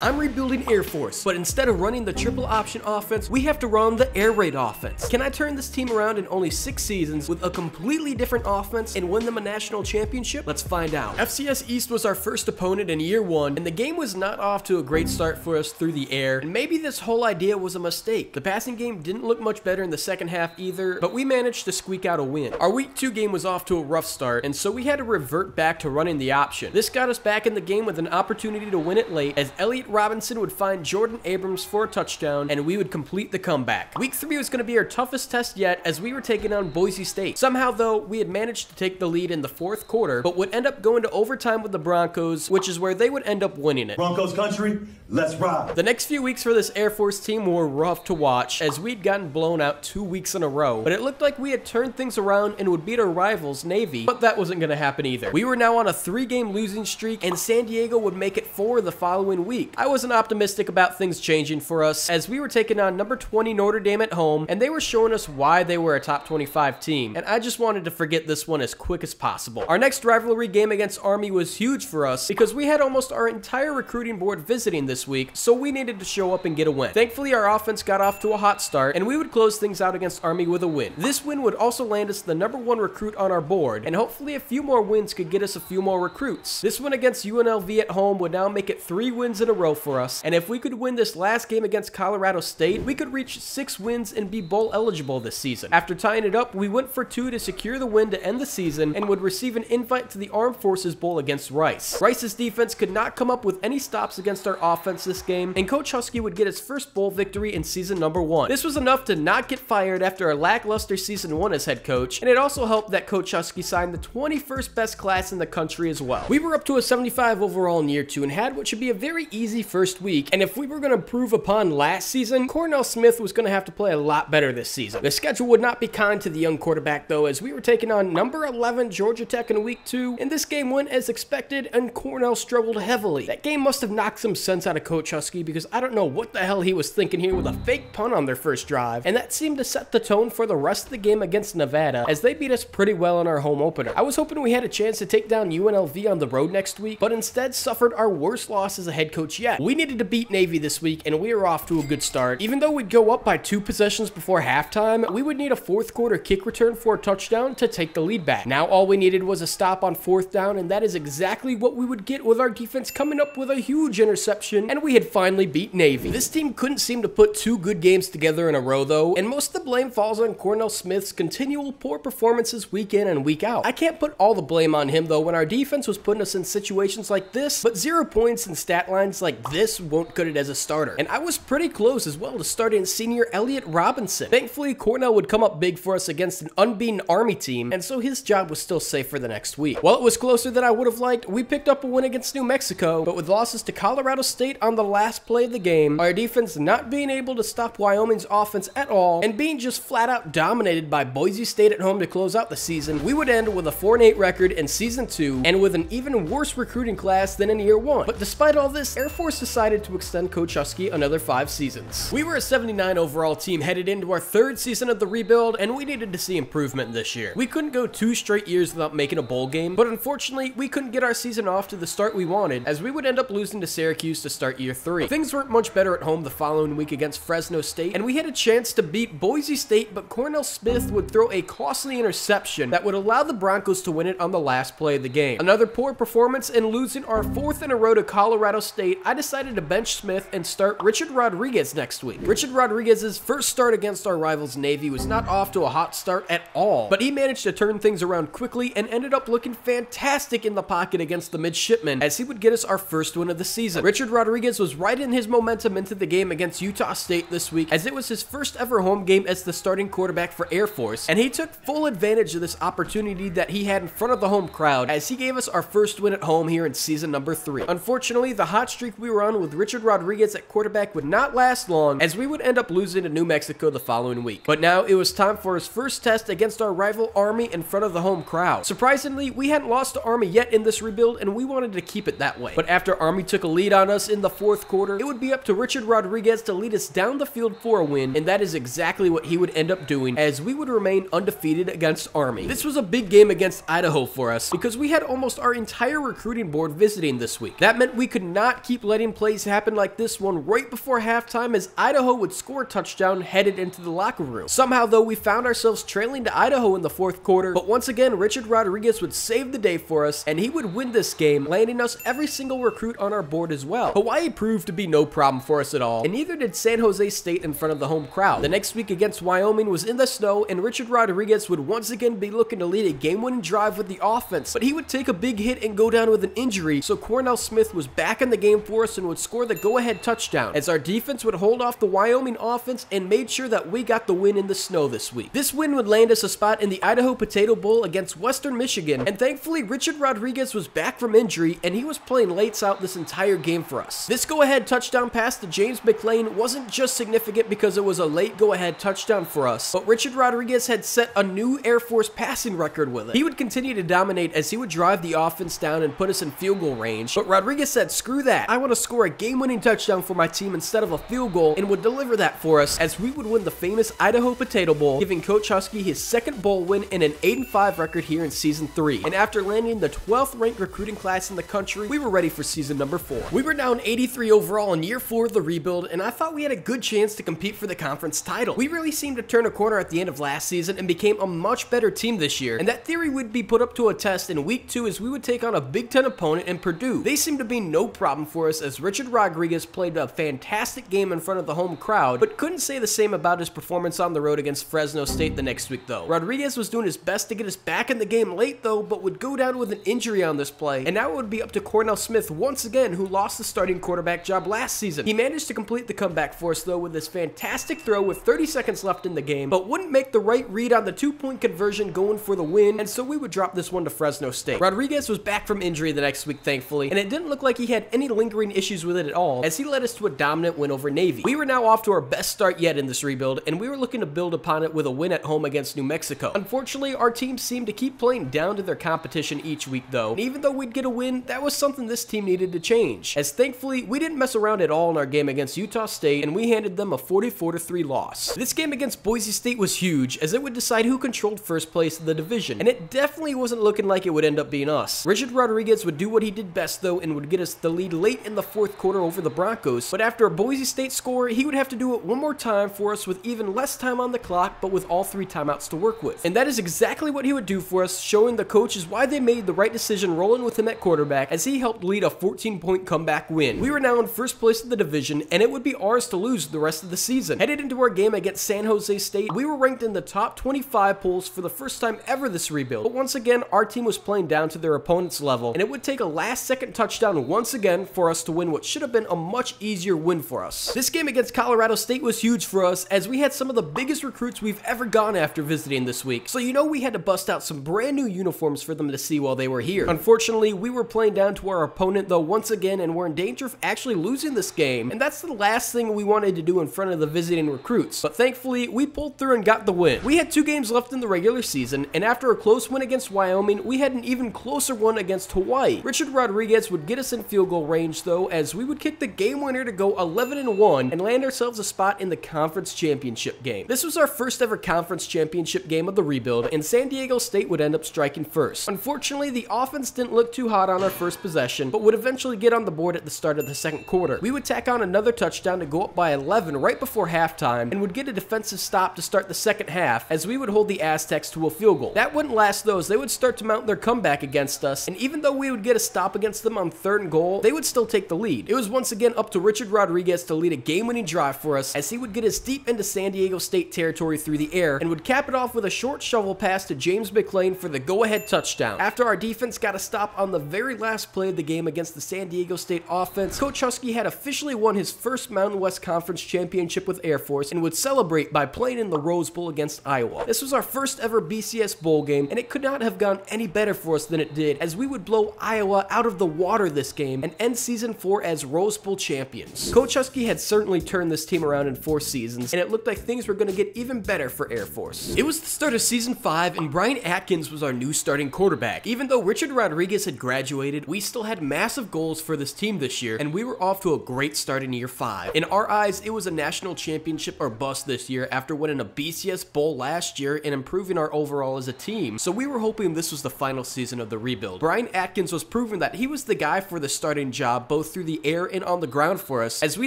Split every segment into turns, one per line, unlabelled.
I'm rebuilding Air Force, but instead of running the triple option offense, we have to run the air raid offense. Can I turn this team around in only six seasons with a completely different offense and win them a national championship? Let's find out. FCS East was our first opponent in year one, and the game was not off to a great start for us through the air, and maybe this whole idea was a mistake. The passing game didn't look much better in the second half either, but we managed to squeak out a win. Our week two game was off to a rough start, and so we had to revert back to running the option. This got us back in the game with an opportunity to win it late, as Elliot Robinson would find Jordan Abrams for a touchdown, and we would complete the comeback. Week 3 was going to be our toughest test yet, as we were taking on Boise State. Somehow, though, we had managed to take the lead in the fourth quarter, but would end up going to overtime with the Broncos, which is where they would end up winning it.
Broncos country, let's rock.
The next few weeks for this Air Force team were rough to watch, as we'd gotten blown out two weeks in a row, but it looked like we had turned things around and would beat our rivals, Navy, but that wasn't going to happen either. We were now on a three-game losing streak, and San Diego would make it four the following week. I wasn't optimistic about things changing for us as we were taking on number 20 Notre Dame at home and they were showing us why they were a top 25 team and I just wanted to forget this one as quick as possible. Our next rivalry game against Army was huge for us because we had almost our entire recruiting board visiting this week so we needed to show up and get a win. Thankfully our offense got off to a hot start and we would close things out against Army with a win. This win would also land us the number one recruit on our board and hopefully a few more wins could get us a few more recruits. This win against UNLV at home would now make it three wins in a row for us and if we could win this last game against Colorado State, we could reach six wins and be bowl eligible this season. After tying it up, we went for two to secure the win to end the season and would receive an invite to the Armed Forces Bowl against Rice. Rice's defense could not come up with any stops against our offense this game, and Coach Husky would get his first bowl victory in season number one. This was enough to not get fired after a lackluster season one as head coach, and it also helped that Coach Husky signed the 21st best class in the country as well. We were up to a 75 overall in year two and had what should be a very easy first week, and if we were going to improve upon last season, Cornell Smith was going to have to play a lot better this season. The schedule would not be kind to the young quarterback though, as we were taking on number 11 Georgia Tech in week two, and this game went as expected, and Cornell struggled heavily. That game must have knocked some sense out of Coach Husky because I don't know what the hell he was thinking here with a fake punt on their first drive, and that seemed to set the tone for the rest of the game against Nevada, as they beat us pretty well in our home opener. I was hoping we had a chance to take down UNLV on the road next week, but instead suffered our worst loss as a head coach yet. We needed to beat Navy this week, and we are off to a good start. Even though we'd go up by two possessions before halftime, we would need a fourth quarter kick return for a touchdown to take the lead back. Now all we needed was a stop on fourth down, and that is exactly what we would get with our defense coming up with a huge interception, and we had finally beat Navy. This team couldn't seem to put two good games together in a row though, and most of the blame falls on Cornell Smith's continual poor performances week in and week out. I can't put all the blame on him though when our defense was putting us in situations like this, but zero points and stat lines like this won't cut it as a starter. And I was pretty close as well to starting senior Elliot Robinson. Thankfully, Cornell would come up big for us against an unbeaten Army team, and so his job was still safe for the next week. While it was closer than I would have liked, we picked up a win against New Mexico, but with losses to Colorado State on the last play of the game, our defense not being able to stop Wyoming's offense at all, and being just flat out dominated by Boise State at home to close out the season, we would end with a 4-8 record in season 2, and with an even worse recruiting class than in year 1. But despite all this, Air Force decided to extend Coach Husky another 5 seasons. We were a 79 overall team headed into our third season of the rebuild, and we needed to see improvement this year. We couldn't go two straight years without making a bowl game, but unfortunately, we couldn't get our season off to the start we wanted, as we would end up losing to Syracuse to start year three. Things weren't much better at home the following week against Fresno State, and we had a chance to beat Boise State, but Cornell Smith would throw a costly interception that would allow the Broncos to win it on the last play of the game. Another poor performance and losing our fourth in a row to Colorado State, I decided to bench Smith and start Richard Rodriguez next week. Richard Rodriguez's first start against our rivals Navy was not off to a hot start at all, but he managed to turn things around quickly and ended up looking fantastic in the pocket against the midshipmen as he would get us our first win of the season. Richard Rodriguez was right in his momentum into the game against Utah State this week as it was his first ever home game as the starting quarterback for Air Force, and he took full advantage of this opportunity that he had in front of the home crowd as he gave us our first win at home here in season number three. Unfortunately, the hot streak we were on with Richard Rodriguez at quarterback would not last long as we would end up losing to New Mexico the following week. But now it was time for his first test against our rival Army in front of the home crowd. Surprisingly, we hadn't lost to Army yet in this rebuild and we wanted to keep it that way. But after Army took a lead on us in the fourth quarter, it would be up to Richard Rodriguez to lead us down the field for a win, and that is exactly what he would end up doing as we would remain undefeated against Army. This was a big game against Idaho for us because we had almost our entire recruiting board visiting this week. That meant we could not keep letting plays happen like this one right before halftime as Idaho would score a touchdown headed into the locker room. Somehow though, we found ourselves trailing to Idaho in the fourth quarter, but once again, Richard Rodriguez would save the day for us and he would win this game, landing us every single recruit on our board as well. Hawaii proved to be no problem for us at all, and neither did San Jose State in front of the home crowd. The next week against Wyoming was in the snow, and Richard Rodriguez would once again be looking to lead a game-winning drive with the offense, but he would take a big hit and go down with an injury, so Cornell Smith was back in the game for and would score the go-ahead touchdown, as our defense would hold off the Wyoming offense and made sure that we got the win in the snow this week. This win would land us a spot in the Idaho Potato Bowl against Western Michigan, and thankfully Richard Rodriguez was back from injury and he was playing lates out this entire game for us. This go-ahead touchdown pass to James McLean wasn't just significant because it was a late go-ahead touchdown for us, but Richard Rodriguez had set a new Air Force passing record with it. He would continue to dominate as he would drive the offense down and put us in field goal range, but Rodriguez said, screw that, I want to score a game-winning touchdown for my team instead of a field goal and would deliver that for us as we would win the famous Idaho Potato Bowl, giving Coach Husky his second bowl win and an 8-5 record here in Season 3. And after landing the 12th ranked recruiting class in the country, we were ready for Season number 4. We were down 83 overall in year 4 of the rebuild, and I thought we had a good chance to compete for the conference title. We really seemed to turn a corner at the end of last season and became a much better team this year, and that theory would be put up to a test in week 2 as we would take on a Big Ten opponent in Purdue. They seemed to be no problem for us as Richard Rodriguez played a fantastic game in front of the home crowd, but couldn't say the same about his performance on the road against Fresno State the next week though. Rodriguez was doing his best to get us back in the game late though, but would go down with an injury on this play, and now it would be up to Cornell Smith once again, who lost the starting quarterback job last season. He managed to complete the comeback for us though with this fantastic throw with 30 seconds left in the game, but wouldn't make the right read on the two-point conversion going for the win, and so we would drop this one to Fresno State. Rodriguez was back from injury the next week, thankfully, and it didn't look like he had any lingering issues with it at all, as he led us to a dominant win over Navy. We were now off to our best start yet in this rebuild, and we were looking to build upon it with a win at home against New Mexico. Unfortunately, our team seemed to keep playing down to their competition each week though, and even though we'd get a win, that was something this team needed to change, as thankfully, we didn't mess around at all in our game against Utah State, and we handed them a 44-3 loss. This game against Boise State was huge, as it would decide who controlled first place in the division, and it definitely wasn't looking like it would end up being us. Richard Rodriguez would do what he did best though, and would get us the lead late in the fourth quarter over the Broncos, but after a Boise State score, he would have to do it one more time for us with even less time on the clock, but with all three timeouts to work with. And that is exactly what he would do for us, showing the coaches why they made the right decision rolling with him at quarterback, as he helped lead a 14-point comeback win. We were now in first place in the division, and it would be ours to lose the rest of the season. Headed into our game against San Jose State, we were ranked in the top 25 polls for the first time ever this rebuild, but once again, our team was playing down to their opponent's level, and it would take a last-second touchdown once again for us to win what should have been a much easier win for us. This game against Colorado State was huge for us, as we had some of the biggest recruits we've ever gone after visiting this week, so you know we had to bust out some brand new uniforms for them to see while they were here. Unfortunately, we were playing down to our opponent though once again, and were in danger of actually losing this game, and that's the last thing we wanted to do in front of the visiting recruits, but thankfully, we pulled through and got the win. We had two games left in the regular season, and after a close win against Wyoming, we had an even closer one against Hawaii. Richard Rodriguez would get us in field goal range though, as we would kick the game winner to go 11-1 and land ourselves a spot in the conference championship game. This was our first ever conference championship game of the rebuild, and San Diego State would end up striking first. Unfortunately, the offense didn't look too hot on our first possession, but would eventually get on the board at the start of the second quarter. We would tack on another touchdown to go up by 11 right before halftime, and would get a defensive stop to start the second half, as we would hold the Aztecs to a field goal. That wouldn't last though, as they would start to mount their comeback against us, and even though we would get a stop against them on third and goal, they would still take the lead. It was once again up to Richard Rodriguez to lead a game-winning drive for us, as he would get us deep into San Diego State territory through the air, and would cap it off with a short shovel pass to James McLean for the go-ahead touchdown. After our defense got a stop on the very last play of the game against the San Diego State offense, Coach Husky had officially won his first Mountain West Conference championship with Air Force and would celebrate by playing in the Rose Bowl against Iowa. This was our first ever BCS bowl game, and it could not have gone any better for us than it did, as we would blow Iowa out of the water this game and end season 4 as Rose Bowl champions. Coach Husky had certainly turned this team around in four seasons, and it looked like things were going to get even better for Air Force. It was the start of season 5, and Brian Atkins was our new starting quarterback. Even though Richard Rodriguez had graduated, we still had massive goals for this team this year, and we were off to a great start in year 5. In our eyes, it was a national championship or bust this year after winning a BCS Bowl last year and improving our overall as a team, so we were hoping this was the final season of the rebuild. Brian Atkins was proven that he was the guy for the starting job, both both through the air and on the ground for us as we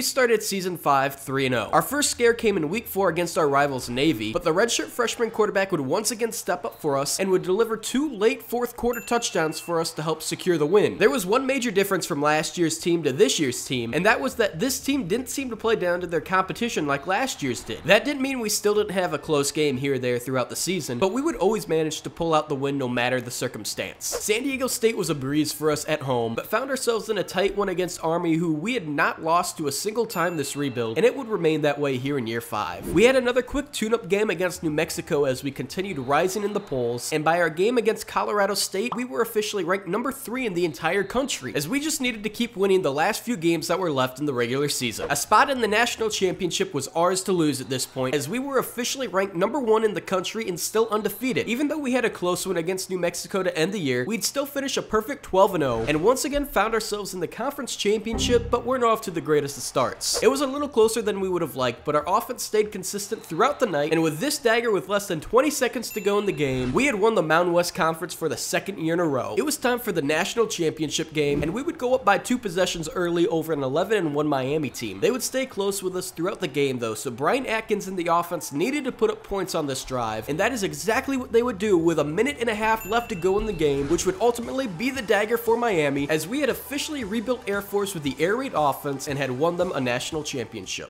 started season 5 3-0. Our first scare came in week 4 against our rivals Navy, but the redshirt freshman quarterback would once again step up for us and would deliver two late fourth quarter touchdowns for us to help secure the win. There was one major difference from last year's team to this year's team, and that was that this team didn't seem to play down to their competition like last year's did. That didn't mean we still didn't have a close game here or there throughout the season, but we would always manage to pull out the win no matter the circumstance. San Diego State was a breeze for us at home, but found ourselves in a tight one against Army who we had not lost to a single time this rebuild, and it would remain that way here in year 5. We had another quick tune-up game against New Mexico as we continued rising in the polls, and by our game against Colorado State, we were officially ranked number 3 in the entire country, as we just needed to keep winning the last few games that were left in the regular season. A spot in the national championship was ours to lose at this point, as we were officially ranked number 1 in the country and still undefeated. Even though we had a close one against New Mexico to end the year, we'd still finish a perfect 12-0, and once again found ourselves in the conference championship, but weren't off to the greatest of starts. It was a little closer than we would have liked, but our offense stayed consistent throughout the night, and with this dagger with less than 20 seconds to go in the game, we had won the Mountain West Conference for the second year in a row. It was time for the national championship game, and we would go up by two possessions early over an 11 and 1 Miami team. They would stay close with us throughout the game though, so Brian Atkins and the offense needed to put up points on this drive, and that is exactly what they would do with a minute and a half left to go in the game, which would ultimately be the dagger for Miami, as we had officially rebuilt Air Force with the air raid offense and had won them a national championship.